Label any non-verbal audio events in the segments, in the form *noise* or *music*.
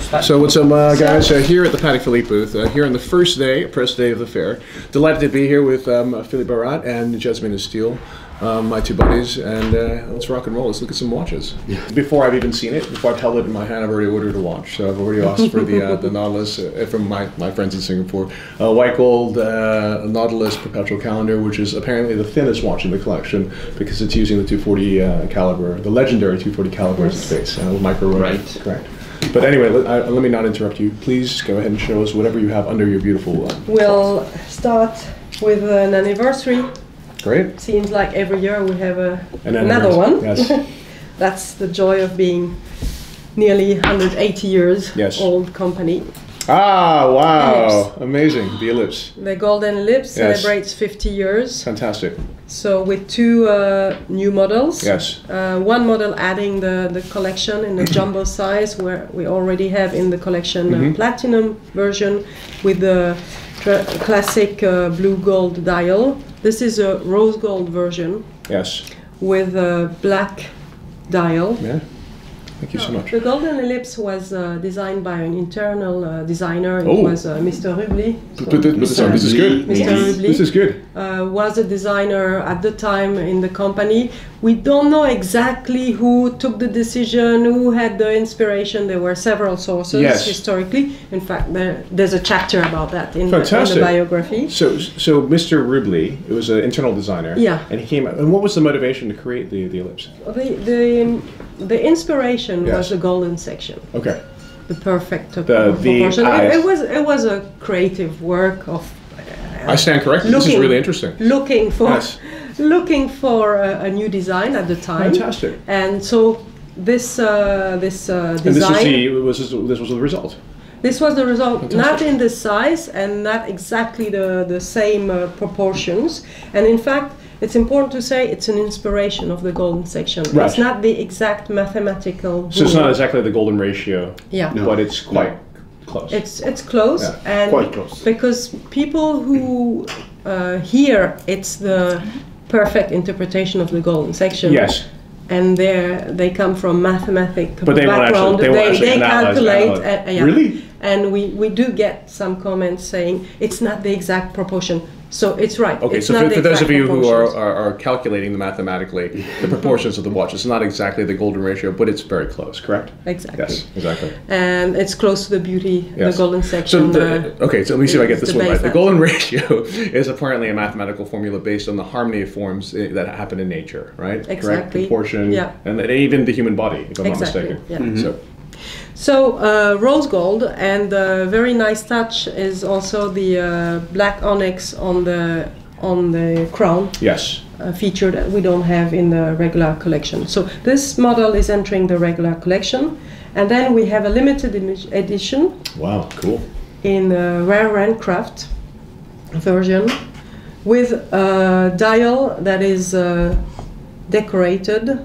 So what's up, uh, guys? Uh, here at the Patek Philippe booth, uh, here on the first day, press day of the fair. Delighted to be here with um, Philippe Barat and Jasmina Steele, um, my two buddies, and uh, let's rock and roll. Let's look at some watches. Before I've even seen it, before I've held it in my hand, I've already ordered a watch. So I've already asked for the uh, the Nautilus uh, from my, my friends in Singapore, uh, white gold uh, Nautilus perpetual calendar, which is apparently the thinnest watch in the collection because it's using the 240 uh, caliber, the legendary 240 caliber as its base, uh, micro Right. correct. But anyway, let, uh, let me not interrupt you. Please go ahead and show us whatever you have under your beautiful. Uh, We'll start with an anniversary. great. Seems like every year we have a, An another one. yes. *laughs* That's the joy of being nearly 180 years Yes. old company. Ah, wow. Amazing. The ellipse. The Golden Ellipse Yes. celebrates 50 years. Fantastic. So with two uh, new models. Yes. Uh, one model adding the, the collection in the *clears throat* jumbo size, where we already have in the collection Mhm. a platinum version with the classic uh, blue gold dial. This is a rose gold version Yes. with a black dial. Yeah. Thank you so much. The golden ellipse was uh, designed by an internal uh, designer. It Oh. was uh, Mr. Rubli. But, but, but this, this is good. Mr. Rubli. This is good. uh, was a designer at the time in the company. We don't know exactly who took the decision, who had the inspiration. There were several sources Yes. historically. In fact, there, there's a chapter about that in, the, in the biography. So, so Mr. Ribley, it was an internal designer. Yeah. And he came. And what was the motivation to create the, the ellipse? The, the, the inspiration Yes. was the golden section, Okay. the perfect The- proportion. It, it was it was a creative work of I stand corrected. This is really interesting. looking for Yes. Looking for a, a new design at the time. Fantastic. And so this uh, this uh, And this was the was this, this was the result. this was the result, not in the size and not exactly the the same uh, proportions. And in fact, it's important to say it's an inspiration of the golden section. Right. It's not the exact mathematical. So it's not exactly the golden ratio, yeah. No. but it's quite close. It's it's close Yeah, and quite close. because people who uh, hear it's the perfect interpretation of the golden section. yes. and they they come from mathematic But they background. actually- they they analyze- calculate. analyze. uh, yeah. Really? And we, we do get some comments saying it's not the exact proportion. So it's right. Okay, it's so for, for those of you who are, are, are calculating the mathematically, the proportions of the watch, it's not exactly the golden ratio, but it's very close, correct? exactly, Yes, exactly. and it's close to the beauty, Yes. the golden So, section. the, uh, okay, so let me see if I get this one right. The golden ratio *laughs* is apparently a mathematical formula based on the harmony of forms eh, that happen in nature, right? Correct? Exactly. Proportion, Yeah. and even the human body, if I'm Exactly, not mistaken. yeah. So, So uh, rose gold, and a very nice touch is also the uh, black onyx on the on the crown. yes. a feature that we don't have in the regular collection. So this model is entering the regular collection. And then we have a limited edition Wow, cool. in a rare handcraft version with a dial that is uh, decorated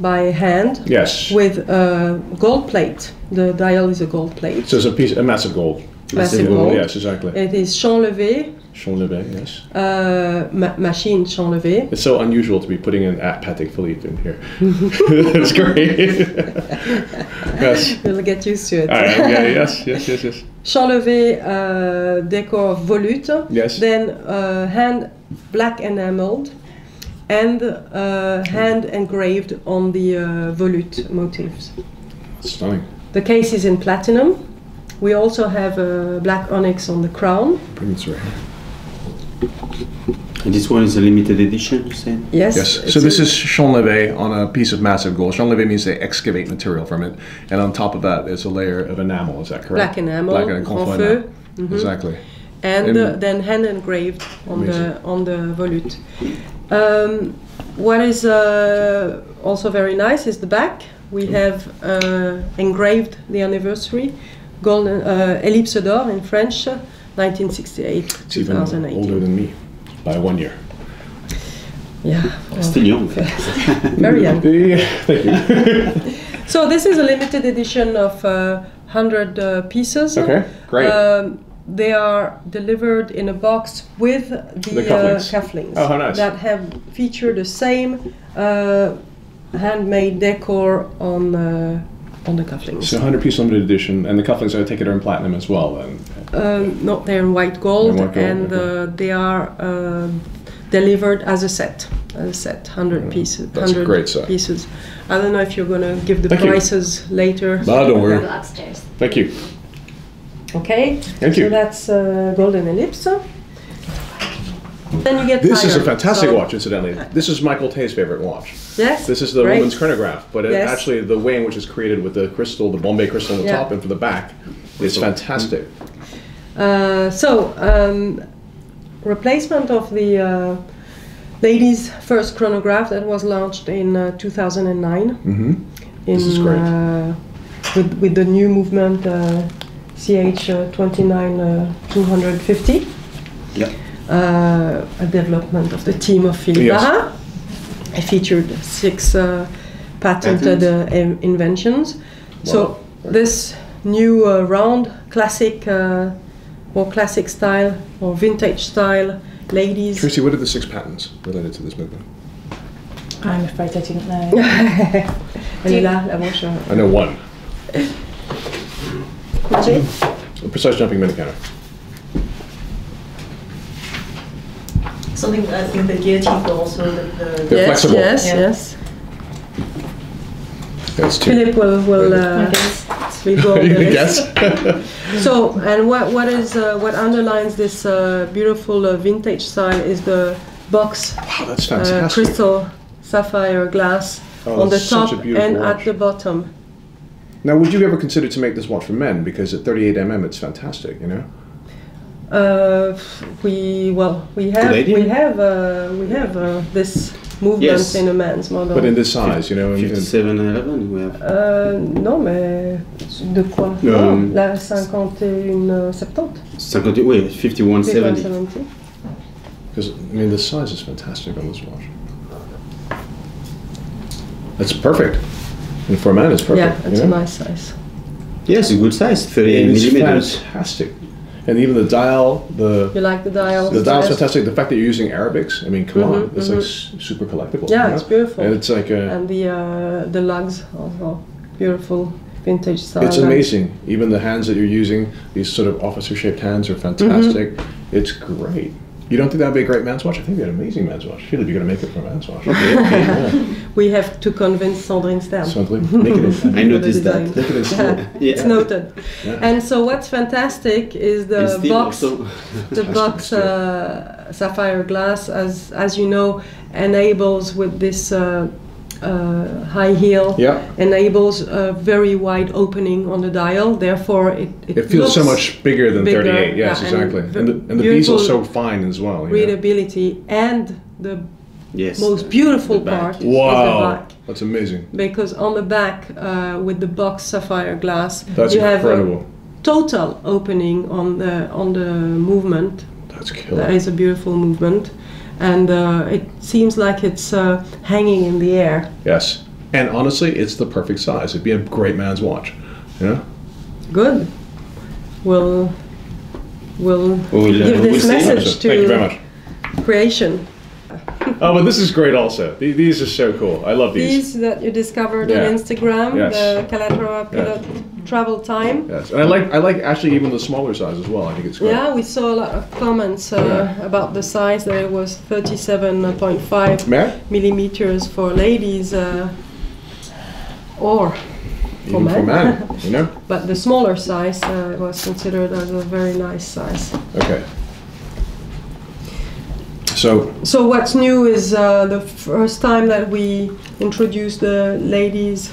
by hand Yes. with a gold plate. The dial is a gold plate. So it's a piece, a massive gold. Massive gold. Yes, exactly. It is champ-levé, Champ-Levé, yes. uh, ma- machine champ-levé. It's so unusual to be putting an at Patek Philippe in here. *laughs* *laughs* It's great. *laughs* yes. You'll get used to it. I yes, yes, yes, yes. Champ-levé uh, decor volute, Yes. then uh, hand black enameled, and uh, hand engraved on the uh, volute motifs. Stunning. The case is in platinum. We also have a black onyx on the crown. Bring this right. And this one is a limited edition, you said? Yes. Yes. So this is champ-levé on a piece of massive gold. Champ-levé means they excavate material from it, and on top of that, there's a layer of enamel. Is that correct? black enamel, Black and grand grand feu, feu. Exactly. and And- uh, then hand engraved on Amazing. the on the volute. Um, what is uh, also very nice is the back. We have uh, engraved the anniversary, golden uh, ellipse d'or in French, 1968, It's even older than me by one year. Yeah, Still young. *laughs* very young. *laughs* Yeah, Thank you. *laughs* So this is a limited edition of uh, 100 uh, pieces. okay. Great. Um, they are delivered in a box with the, The cufflinks. Uh, cufflinks Oh, nice. that have feature the same uh, handmade decor on uh, on the cufflinks. So 100 piece limited edition, and the cufflinks I take it are in platinum as well. Then Um, no, they're in white gold, In white gold, and okay. uh, they are um delivered as a set. As a set, hundred pieces. Mm, that's a 100 great set. pieces. I don't know if you're gonna give the Thank you. prices later. No, don't worry. Upstairs. Thank you. Okay. Thank So you. that's uh, golden ellipse. Then you get. This is a fantastic So- watch, incidentally. This is Michael Tay's favorite watch. Yes. This is the great. woman's chronograph, but it, Yes. actually the way in which it's created with the crystal, the bombé crystal on the Yeah. top and for the back, is fantastic. Uh, so, um, replacement of the uh, ladies' first chronograph that was launched in uh, 2009. Mm-hmm. In, This is great. Uh, with, with the new movement uh, CH uh, 29 uh, 250. Yeah. Uh, a development of the team of Philippe Yes. Barat. It featured six uh, patented uh, in- inventions. So this new uh, round classic, uh, or classic style, or vintage style, ladies. Tracy, what are the six patents related to this movement? I'm afraid I didn't know. Elle est là, la manche. I know one. *laughs* Magic. A precise jumping minute counter. Something I think the guillotine but also the, the They're yes, flexible. yes, Yeah. yes. That's two. Philip will will uh, I go on *laughs* you the can list. guess. *laughs* So, and what what is uh, what underlines this uh, beautiful uh, vintage style is the box wow, that's uh, crystal sapphire glass Oh, on the that's such a top and watch. at the bottom. Now, would you ever consider to make this watch for men? Because at 38 mm, it's fantastic. You know. Uh, we well we have we have uh, we have uh, this movement Yes. in a man's model. But in this size, you know. and- and- 57 and 11 we have. Euh, non, mais de quoi Euh, Non, La 51 70. 50, oui, 51, 70. 70. Because I mean, the size is fantastic on this watch. That's perfect. And for a man, it's perfect. Yeah, it's you a nice size. Yes, a good size, 38 It's millimeters. fantastic. And even the dial, the You like the dial? the dial's Yes. fantastic. The fact that you're using Arabics, I mean, come on, Mhm, it's like mhm. s- super collectible. Yeah, you it's beautiful. And it's like a, And the uh, the lugs also beautiful vintage style. it's amazing. Even the hands that you're using, these sort of officer-shaped hands, are fantastic. Mm-hmm. It's great. You don't think that'd be a great man's watch? I think it'd be an amazing man's watch. Philip, you're gonna make it for a man's *laughs* watch. We have to convince Sandrine Stern. Something. Make it. In, *laughs* I noticed design. that. make it in steel. *laughs* It's noted. Yeah. And so what's fantastic is the steel box. the box uh, sapphire glass, as as you know, enables with this uh, uh, high heel. Yeah. Enables a very wide opening on the dial. Therefore, it it, It feels so much bigger than bigger, 38. Yes, yeah, exactly. v- And, the, and the beautiful bezel's so fine as well. you know? readability and the Yes. most beautiful the back. part is the Wow, back. that's amazing. Because on the back, uh, with the box sapphire glass, That's you have a total opening on the on the movement That's killer. is a beautiful movement, and uh, it seems like it's uh, hanging in the air. Yes, and honestly, it's the perfect size. It'd be a great man's watch. Yeah. Good. We'll we'll We'll, give we'll this message to Thank you very much. creation. *laughs* Oh, but this is great. Also, these are so cool. I love these. These that you discovered Yeah. on Instagram, Yes. the Calatrava Pilot Travel Time. Yes, and I like I like actually even the smaller size as well. I think it's great. Yeah, we saw a lot of comments uh, Yeah. about the size that it was 37.5 May millimeters for ladies uh, or for for men. man, *laughs* you know. But the smaller size uh, was considered as a very nice size. Okay. So So what's new is uh, the first time that we introduced the ladies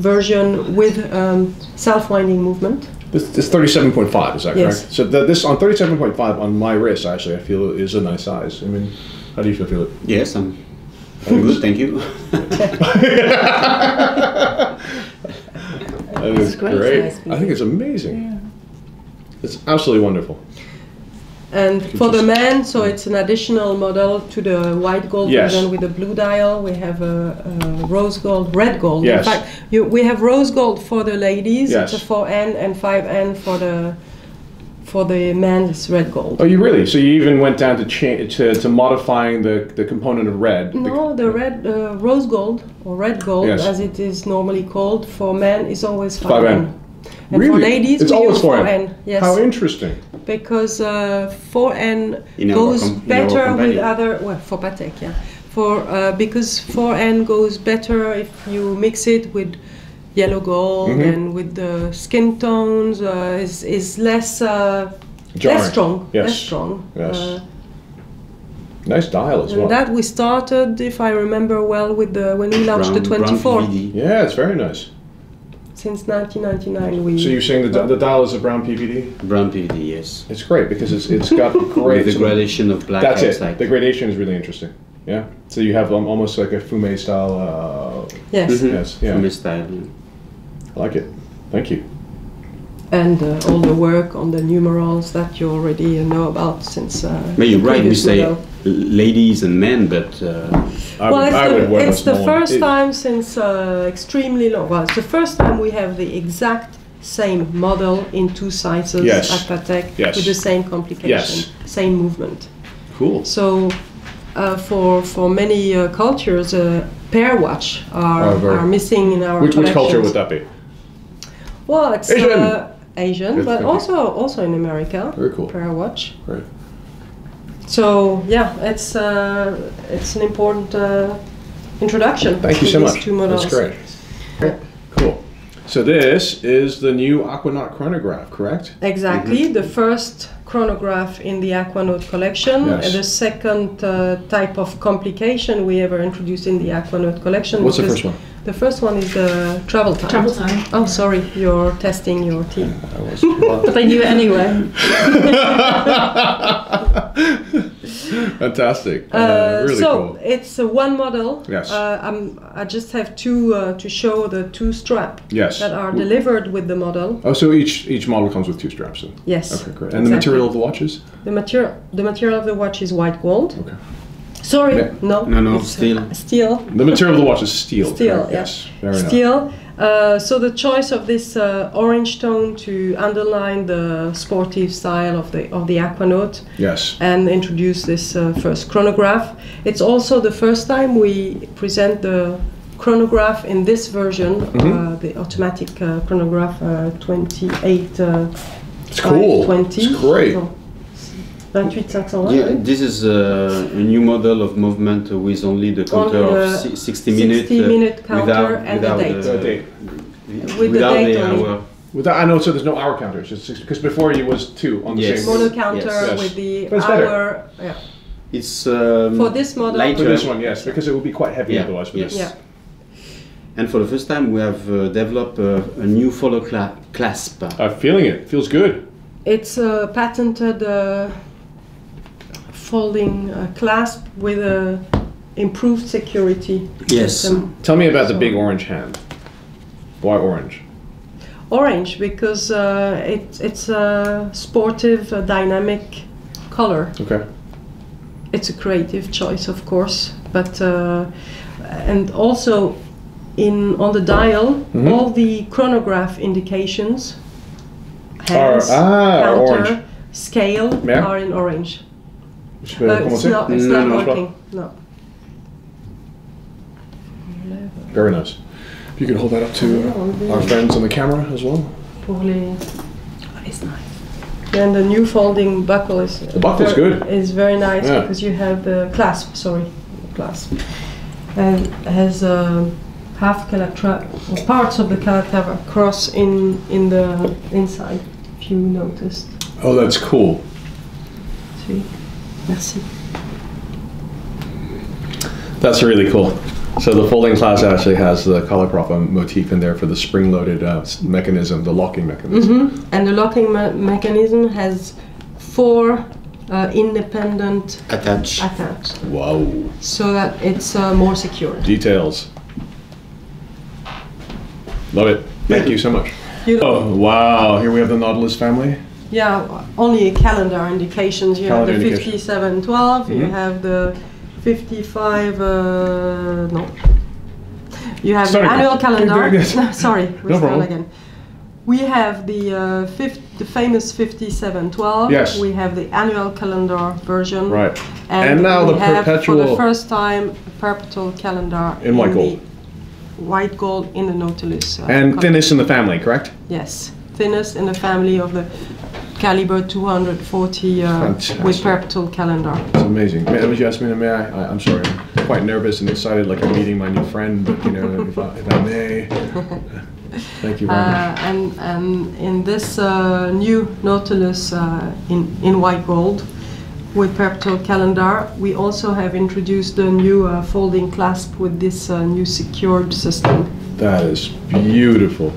version with um, self-winding movement. this, this 37.5 is that Yes. correct? So the, this on 37.5 on my wrist actually I feel is a nice size. I mean, how do you feel? Feel it? Yes, I'm, I'm good, thank you. *laughs* *laughs* That is great great. I think it's amazing. It's absolutely wonderful. And for the men, so it's an additional model to the white gold Yes. version with the blue dial. We have a, a rose gold, red gold. Yes. In fact, you, we have rose gold for the ladies. Yes. It's a 4N and 5N for the for the man it's red gold. Oh, you really? So you even went down to cha- to, to modifying the, the component of red? No, the red uh, rose gold or red gold, Yes. as it is normally called for men, is always 5N. 5N. And really? for ladies, it's we always use 4N. 4N. Yes, How interesting. because uh, 4N In goes com- better with other. Well, for Patek, yeah. For uh, because 4N goes better if you mix it with yellow gold Mhm. and with the skin tones. Uh, is is less. Uh, Less strong, Yes. less strong. Yes. Uh, Nice dial as and well. that we started, if I remember well, with the when we launched the Brown- brown 24. Yeah, it's very nice. Since 1999, we. So you're saying the, the dial is a brown PVD? Brown PVD, yes. It's great because it's it's got *laughs* great. With the gradation of black That's it. outside. The gradation is really interesting. Yeah. So you have um, almost like a fume style. Uh, yes, Mhm. Yes, yeah. From the style. I like it. Thank you. and uh, all the work on the numerals that you already know about since. Uh, But you're the right, you say model. Ladies and men, but uh, I well, would, it's I the, would it's the the small one. first It- time since uh, extremely long. Well, it's the first time we have the exact same model in two sizes Yes. at Patek Yes. with the same complication, Yes. same movement. Cool. So, uh, for for many uh, cultures, uh, pair watch are, Are are missing in our Which, which culture would that be? Well, it's Asian. Uh, Asian, Good, but also also in America. Very cool. Pair watch. Great. So yeah, it's uh, it's an important uh, introduction. Thank you so much. Two models. That's great. Cool. So this is the new Aquanaut chronograph, correct? Exactly, the first chronograph in the Aquanaut collection. Yes. and The second uh, type of complication we ever introduced in the Aquanaut collection. What's the first one? The first one is the travel time. Travel time. Oh, sorry, you're testing your team. I was, *laughs* But I knew it anyway. *laughs* Fantastic. Uh, Uh, really so cool. it's uh, one model. Yes. Uh, I'm, I just have two uh, to show the two strap Yes. that are delivered with the model. Oh, so each each model comes with two straps then? Yes. Okay, great. And the material of the watches? The material the material of the watch is white gold. Okay. Sorry, Yeah. no. No, no, it's, uh, steel. Steel. The material of the watch is steel. Steel, correct? yeah. Yes. Very nice. Steel. Uh, so the choice of this uh, orange tone to underline the sportive style of the of the Aquanaut Yes. and introduce this uh, first chronograph. It's also the first time we present the chronograph in this version, Mhm. uh, the automatic uh, chronograph uh, 28. Uh, It's cool. 520. It's great. No, 28501. yeah, this is uh, a new model of movement with only the counter Only the of si- 60 minutes. 60 minute counter without, and the without date. The date. With the without date the only. hour. Without, I know, so there's no hour counters, just because before it was two on the Yes. same. Mono counter Yes. with the But it's better. hour. Yeah. It's um, For this model- For this one, yes, because it would be quite heavy Yeah, otherwise. For yes. this. Yeah. And for the first time, we have uh, developed a, a new follow cla- clasp. I'm feeling it. Feels good. It's a patented uh, folding uh, clasp with a improved security Yes. system. Tell me about the big orange hand. Why orange? Orange because uh, it, it's a sportive, uh, dynamic color. Okay. It's a creative choice, of course, but uh, and also in on the dial, Mhm. all the chronograph indications, Are- hands, ah, counter, orange. scale Yeah. are in orange. Je peux Uh, it's not, it's No, not no, working. No. Very nice. If you could hold that up to uh, our friends on the camera as well. Pour les- It's nice. And the new folding buckle is The buckle's ver- good. Is very nice Yeah. because you have the clasp. Sorry, clasp, and has um, half Calatrava parts of the Calatrava cross in in the inside. If you noticed, Oh, that's cool. see. Merci. That's really cool. So the folding class actually has the Calatrava motif in there for the spring-loaded uh, mechanism, the locking mechanism. hmm And the locking me- mechanism has four uh, independent Attach. attached, Wow. so that it's uh, more secure. Details. Love it. Thank you so much. You Oh, wow. Here we have the Nautilus family. Yeah, only calendar indications. You Calendar have the indication. 5712, you Mhm. have the 55, uh, no. You have Start the annual calendar. Yes. No, sorry, *laughs* we No start again. We have the uh, fif- the famous 5712. Yes. We have the annual calendar version. Right. And, And now we the have for the first time a perpetual calendar In white the gold. White gold in the Nautilus. uh, And thinnest in the family, correct? Yes, thinnest in the family of the caliber 240 uh, with perpetual calendar. It's amazing. May, may Jasmine, may I, I? I'm sorry. I'm quite nervous and excited, like I'm meeting my new friend. But you know, if I, if I may, *laughs* thank you very much. Uh, and, and in this uh, new Nautilus uh, in, in white gold with perpetual calendar, we also have introduced the new uh, folding clasp with this uh, new secured system. That is beautiful.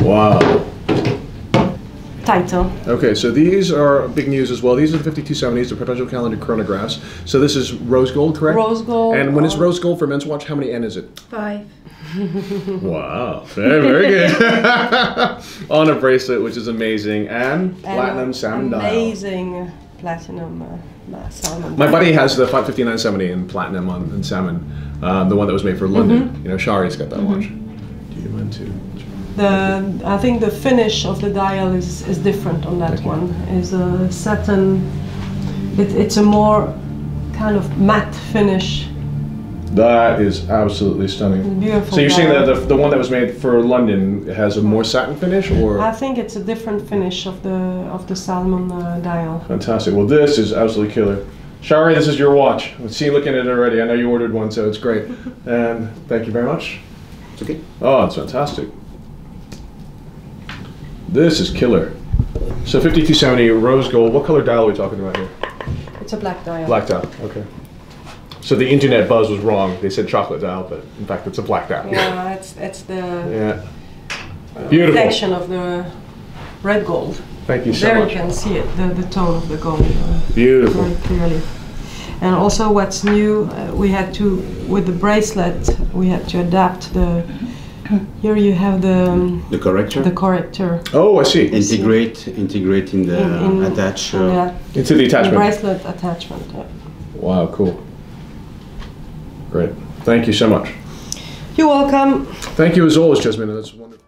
Wow. Title. Okay, so these are big news as well. These are the 5270s, the perpetual calendar chronographs. So this is rose gold, correct? Rose gold. And when it's uh, rose gold for men's watch, how many N is it? Five. *laughs* Wow, very, very good. *laughs* On a bracelet, which is amazing, and and platinum salmon dial. Amazing platinum uh, salmon. My buddy has the 55970 in platinum on in salmon, um, the one that was made for London. Mm-hmm. You know, Shari's got that watch. Do you mind too? The I think the finish of the dial is, is different on that one. Is a satin. It, it's a more kind of matte finish. That is absolutely stunning. Beautiful. So you're saying that the, the one that was made for London has a more satin finish, or I think it's a different finish of the of the salmon uh, dial. fantastic? Well, this is absolutely killer. Shari, this is your watch. I see you looking at it already. I know you ordered one, so it's great. *laughs* And thank you very much. It's okay. Oh, it's fantastic. This is killer. So 5270 rose gold. What color dial are we talking about here? It's a black dial. Black dial. Okay. So the internet buzz was wrong. They said chocolate dial, but in fact it's a black dial. Yeah, it's it's the Yeah. Beautiful. reflection of the red gold. Thank you so there much. you can see it, the, the tone of the gold uh, Beautiful. very clearly. And also, what's new, uh, we had to with the bracelet, we had to adapt the. *coughs* Here you have the um, The corrector. the corrector. Oh, I see. integrate, integrate in the in- in- attach. in Uh, that Into the attachment. bracelet attachment. yeah. Wow, cool. Great. Thank you so much. You're welcome. Thank you as always, Jasmine. That's wonderful.